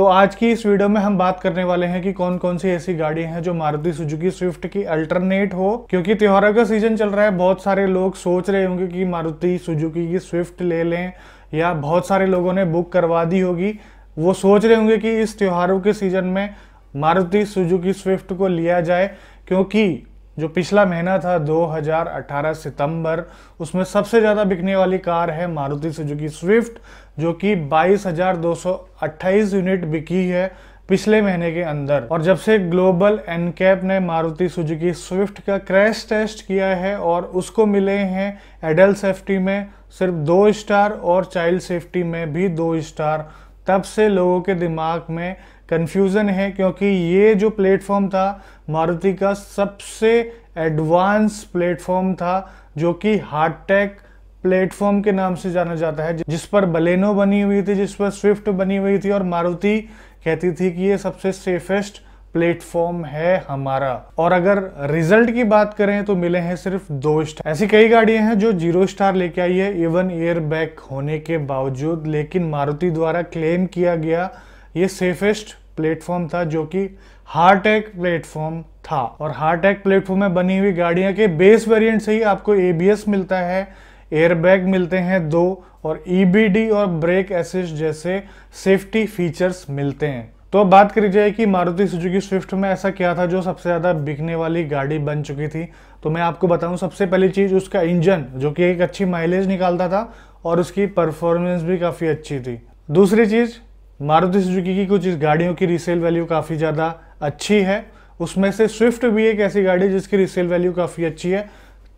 तो आज की इस वीडियो में हम बात करने वाले हैं कि कौन कौन सी ऐसी गाड़ी हैं जो मारुति सुजुकी स्विफ्ट की अल्टरनेट हो, क्योंकि त्योहारों का सीज़न चल रहा है, बहुत सारे लोग सोच रहे होंगे कि मारुति सुजुकी की स्विफ्ट ले लें, या बहुत सारे लोगों ने बुक करवा दी होगी। वो सोच रहे होंगे कि इस त्योहारों के सीज़न में मारुति सुजुकी स्विफ्ट को लिया जाए, क्योंकि जो पिछला महीना था 2018 सितंबर उसमें सबसे ज़्यादा बिकने वाली कार है मारुति सुजुकी स्विफ्ट जो कि 22,228 यूनिट बिकी है पिछले महीने के अंदर। और जब से ग्लोबल एनकैप ने मारुति सुजुकी स्विफ्ट का क्रैश टेस्ट किया है और उसको मिले हैं एडल्ट सेफ्टी में सिर्फ़ दो स्टार और चाइल्ड सेफ्टी में भी दो स्टार तब से लोगों के दिमाग में कन्फ्यूज़न है क्योंकि ये जो प्लेटफॉर्म था, मारुति का सबसे एडवांस प्लेटफॉर्म था, जो कि हार्टेक प्लेटफॉर्म के नाम से जाना जाता है, जिस पर बलेनो बनी हुई थी, जिस पर स्विफ्ट बनी हुई थी और मारुति कहती थी कि ये सबसे सेफेस्ट प्लेटफॉर्म है हमारा। और अगर रिज़ल्ट की बात करें तो मिले हैं सिर्फ़ दो स्टार ऐसी कई गाड़ियाँ हैं जो ज़ीरो स्टार लेके आई है इवन एयर बैग होने के बावजूद, लेकिन मारुति द्वारा क्लेम किया गया ये सेफेस्ट प्लेटफॉर्म था जो कि हार्टेक प्लेटफॉर्म था। और हार्टेक प्लेटफॉर्म में बनी हुई गाड़ियाँ के बेस वेरिएंट से ही आपको एबीएस मिलता है एयरबैग मिलते हैं दो, और ईबीडी और ब्रेक एसिस्ट जैसे सेफ्टी फीचर्स मिलते हैं। तो अब बात करी जाए कि मारुति सुजुकी स्विफ्ट में ऐसा क्या था जो सबसे ज़्यादा बिकने वाली गाड़ी बन चुकी थी। तो मैं आपको बताऊँ, सबसे पहली चीज़ उसका इंजन, जो कि एक अच्छी माइलेज निकालता था, और उसकी परफॉर्मेंस भी काफ़ी अच्छी थी। दूसरी चीज़ मारुति सुजुकी की कुछ गाड़ियों की रीसेल वैल्यू काफ़ी ज़्यादा अच्छी है। उसमें से स्विफ्ट भी एक ऐसी गाड़ी जिसकी रीसेल वैल्यू काफ़ी अच्छी है।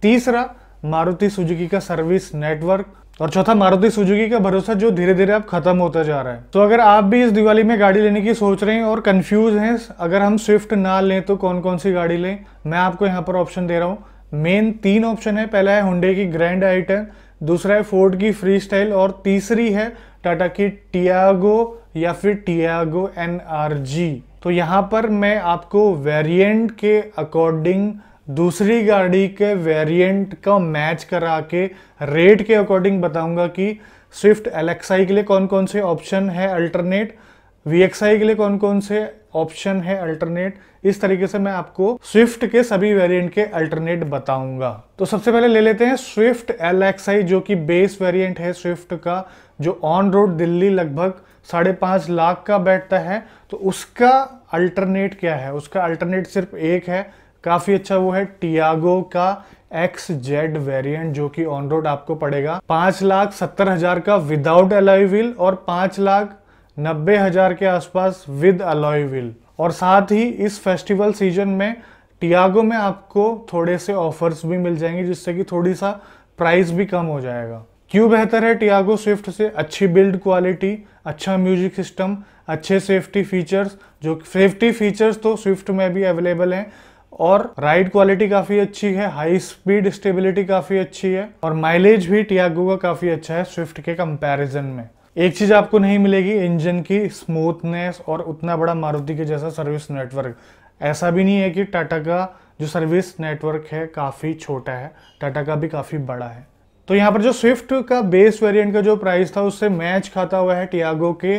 तीसरा, मारुति सुजुकी का सर्विस नेटवर्क और चौथा, मारुति सुजुकी का भरोसा जो धीरे धीरे अब खत्म होता जा रहा है। तो अगर आप भी इस दिवाली में गाड़ी लेने की सोच रहे हैं और कंफ्यूज हैं, अगर हम स्विफ्ट ना लें तो कौन कौन सी गाड़ी लें? मैं आपको यहाँ पर ऑप्शन दे रहा हूँ। मेन तीन ऑप्शन है। पहला है हुडे की ग्रैंड आइटन दूसरा है फोर्ड की फ्री स्टाइल और तीसरी है टाटा की टियागो या फिर टियागो एन आर जी तो यहाँ पर मैं आपको वेरिएंट के अकॉर्डिंग दूसरी गाड़ी के वेरिएंट का मैच करा के रेट के अकॉर्डिंग बताऊँगा कि स्विफ्ट एलेक्साई के लिए कौन कौन से ऑप्शन है अल्टरनेट वी के लिए कौन कौन से ऑप्शन है अल्टरनेट इस तरीके से मैं आपको स्विफ्ट के सभी वेरिएंट के अल्टरनेट बताऊँगा। तो सबसे पहले ले लेते हैं स्विफ्ट LXI जो कि बेस वेरिएंट है स्विफ्ट का, जो ऑन रोड दिल्ली लगभग साढ़े पाँच लाख का बैठता है। तो उसका अल्टरनेट क्या है? उसका अल्टरनेट सिर्फ़ एक है। काफ़ी अच्छा वो है टियागो का एक्स जेड वेरियंट जो कि ऑन रोड आपको पड़ेगा। पाँच लाख सत्तर हज़ार का विदाउट अलॉय व्हील और पाँच लाख नब्बे हज़ार के आसपास विद अलॉय व्हील और साथ ही इस फेस्टिवल सीज़न में टियागो में आपको थोड़े से ऑफर्स भी मिल जाएँगे, जिससे कि थोड़ी सा प्राइस भी कम हो जाएगा। क्यों बेहतर है टियागो स्विफ्ट से अच्छी बिल्ड क्वालिटी अच्छा म्यूज़िक सिस्टम, अच्छे सेफ्टी फीचर्स, जो सेफ्टी फीचर्स तो स्विफ्ट में भी अवेलेबल हैं, और राइड क्वालिटी काफ़ी अच्छी है, हाई स्पीड स्टेबिलिटी काफ़ी अच्छी है, और माइलेज भी टियागो का काफ़ी अच्छा है स्विफ्ट के कंपैरिजन में। एक चीज़ आपको नहीं मिलेगी इंजन की स्मूथनेस और उतना बड़ा मारुति के जैसा सर्विस नेटवर्क ऐसा भी नहीं है कि टाटा का जो सर्विस नेटवर्क है काफ़ी छोटा है, टाटा का भी काफ़ी बड़ा है। तो यहाँ पर जो स्विफ्ट का बेस वेरिएंट का जो प्राइस था, उससे मैच खाता हुआ है टियागो के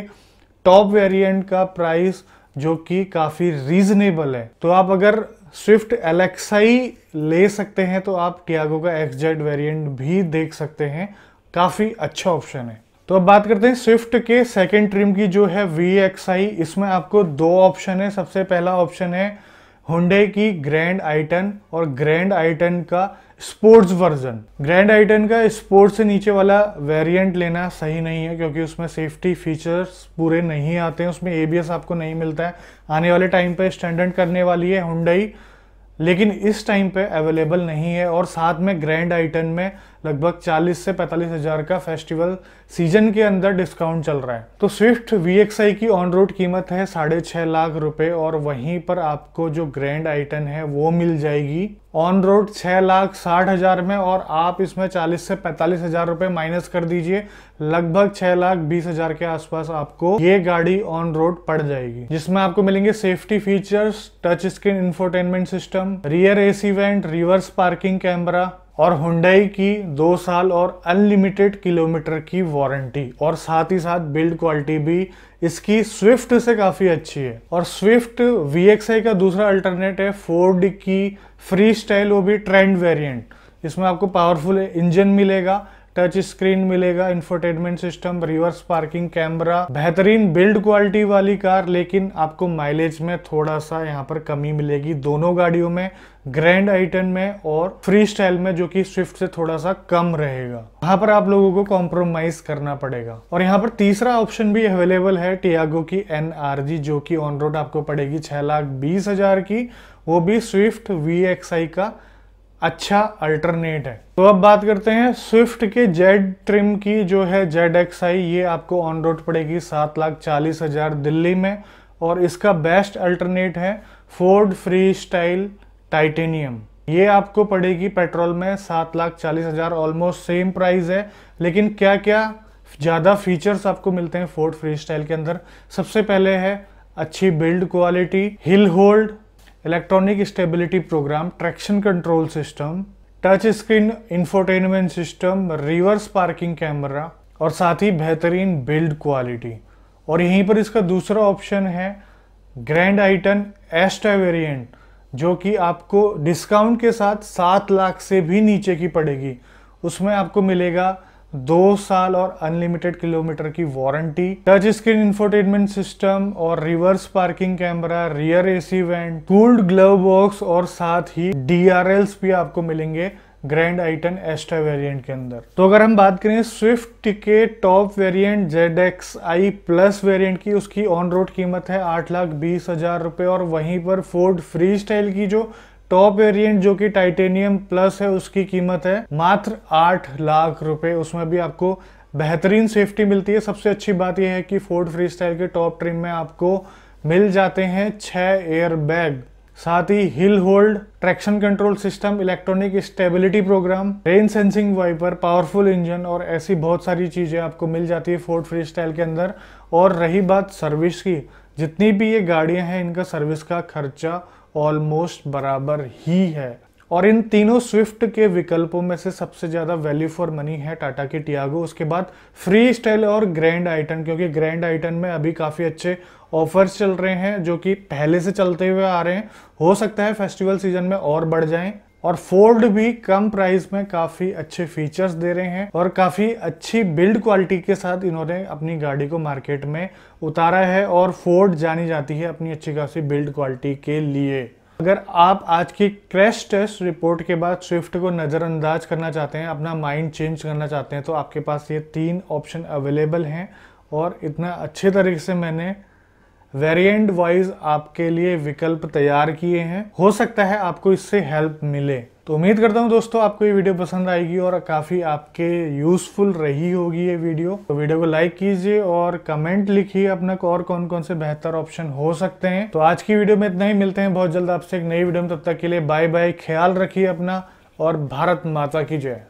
टॉप वेरिएंट का प्राइस जो कि काफ़ी रीजनेबल है। तो आप अगर स्विफ्ट एलेक्साई ले सकते हैं तो आप टियागो का एक्स जेड वेरियंट भी देख सकते हैं। काफ़ी अच्छा ऑप्शन है। तो अब बात करते हैं स्विफ्ट के सेकेंड ट्रिम की, जो है वी एक्स आई इसमें आपको दो ऑप्शन है। सबसे पहला ऑप्शन है हुडे की ग्रैंड आइटन और ग्रैंड आइटन का स्पोर्ट्स वर्जन ग्रैंड आइटन का स्पोर्ट्स से नीचे वाला वेरिएंट लेना सही नहीं है, क्योंकि उसमें सेफ्टी फीचर्स पूरे नहीं आते हैं। उसमें एबीएस आपको नहीं मिलता है। आने वाले टाइम पे स्टैंडर्ड करने वाली है हुंडई लेकिन इस टाइम पे अवेलेबल नहीं है। और साथ में ग्रैंड आइटन में लगभग 40 से पैंतालीस हज़ार का फेस्टिवल सीज़न के अंदर डिस्काउंट चल रहा है। तो स्विफ्ट वी एक्स आई की ऑन रोड कीमत है साढ़े छह लाख रुपए और वहीं पर आपको जो ग्रैंड आइटन है वो मिल जाएगी ऑन रोड छह लाख साठ हज़ार में और आप इसमें चालीस से पैंतालीस हज़ार रुपए माइनस कर दीजिए। लगभग छह लाख बीस हज़ार के आसपास आपको ये गाड़ी ऑन रोड पड़ जाएगी, जिसमें आपको मिलेंगे safety features touch screen infotainment system rear AC vent reverse parking camera और हुंडई की दो साल और अनलिमिटेड किलोमीटर की वारंटी और साथ ही साथ बिल्ड क्वालिटी भी इसकी स्विफ्ट से काफ़ी अच्छी है। और स्विफ्ट वीएक्सआई का दूसरा अल्टरनेट है फोर्ड की फ्री स्टाइल वो भी ट्रेंड वेरिएंट इसमें आपको पावरफुल इंजन मिलेगा टच स्क्रीन मिलेगा infotainment system reverse parking camera बेहतरीन बिल्ड क्वालिटी वाली कार, लेकिन आपको माइलेज में थोड़ा सा यहाँ पर कमी मिलेगी दोनों गाड़ियों में ग्रैंड आइटन में और फ्री स्टाइल में, जो कि स्विफ्ट से थोड़ा सा कम रहेगा। वहाँ पर आप लोगों को कॉम्प्रोमाइज करना पड़ेगा। और यहाँ पर तीसरा ऑप्शन भी अवेलेबल है टियागो की एनआरजी जो कि ऑन रोड आपको पड़ेगी छह लाख बीस हज़ार की, वो भी स्विफ्ट वीएक्सआई का। अच्छा अल्टरनेट है। तो अब बात करते हैं स्विफ्ट के जेड ट्रिम की जो है जेड एक्स आई ये आपको ऑन रोड पड़ेगी सात लाख चालीस हज़ार दिल्ली में और इसका बेस्ट अल्टरनेट है फोर्ड फ्री स्टाइल टाइटेनियम ये आपको पड़ेगी पेट्रोल में सात लाख चालीस हज़ार ऑलमोस्ट सेम प्राइस है। लेकिन क्या क्या ज़्यादा फीचर्स आपको मिलते हैं फोर्ड फ्री स्टाइल के अंदर? सबसे पहले है अच्छी build quality hill hold electronic stability program traction control system touch screen infotainment system reverse parking camera और साथ ही बेहतरीन बिल्ड क्वालिटी और यहीं पर इसका दूसरा ऑप्शन है ग्रैंड आइटन एस्टा वेरिएंट जो कि आपको डिस्काउंट के साथ सात लाख से भी नीचे की पड़ेगी। उसमें आपको मिलेगा दो साल और अनलिमिटेड किलोमीटर की warranty touch screen infotainment system और reverse parking camera rear AC vent cooled glove box और साथ ही डीआरएल्स भी आपको मिलेंगे ग्रैंड आइटन एस्टा वेरिएंट के अंदर। तो अगर हम बात करें स्विफ्ट के top variant Z X I plus variant की, उसकी ऑन रोड कीमत है आठ लाख बीस हज़ार रुपए और वहीं पर फोर्ड फ्री स्टाइल की जो टॉप वेरिएंट जो कि टाइटेनियम प्लस है, उसकी कीमत है मात्र आठ लाख रुपए। उसमें भी आपको बेहतरीन सेफ्टी मिलती है। सबसे अच्छी बात यह है कि फोर्ड फ्री स्टाइल के टॉप ट्रिम में आपको मिल जाते हैं छह एयर बैग साथ ही hill hold traction control system electronic stability program rain sensing wiper powerful engine और ऐसी बहुत सारी चीज़ें आपको मिल जाती है फोर्ड फ्री स्टाइल के अंदर। और रही बात सर्विस की, जितनी भी ये गाड़ियाँ हैं, इनका सर्विस का खर्चा ऑलमोस्ट बराबर ही है। और इन तीनों स्विफ्ट के विकल्पों में से सबसे ज़्यादा वैल्यू फॉर मनी है टाटा की टियागो उसके बाद फ्री स्टाइल और ग्रैंड आइटन क्योंकि ग्रैंड आइटन में अभी काफ़ी अच्छे ऑफर्स चल रहे हैं, जो कि पहले से चलते हुए आ रहे हैं। हो सकता है फेस्टिवल सीज़न में और बढ़ जाएँ। और फोर्ड भी कम प्राइस में काफ़ी अच्छे फीचर्स दे रहे हैं और काफ़ी अच्छी बिल्ड क्वालिटी के साथ इन्होंने अपनी गाड़ी को मार्केट में उतारा है और फोर्ड जानी जाती है अपनी अच्छी खासी बिल्ड क्वालिटी के लिए। अगर आप आज की क्रैश टेस्ट रिपोर्ट के बाद स्विफ्ट को नज़रअंदाज करना चाहते हैं, अपना माइंड चेंज करना चाहते हैं तो आपके पास ये तीन ऑप्शन अवेलेबल हैं और इतना अच्छे तरीके से मैंने वेरिएंट वाइज आपके लिए विकल्प तैयार किए हैं। हो सकता है आपको इससे हेल्प मिले। तो उम्मीद करता हूँ दोस्तों आपको ये वीडियो पसंद आएगी और काफ़ी आपके यूज़फुल रही होगी ये वीडियो। तो वीडियो को लाइक कीजिए और कमेंट लिखिए अपना और कौन कौन से बेहतर ऑप्शन हो सकते हैं। तो आज की वीडियो में इतना ही। मिलते हैं बहुत जल्द आपसे एक नई वीडियो में। तब तक के लिए बाय बाय ख्याल रखिए अपना और भारत माता की जय।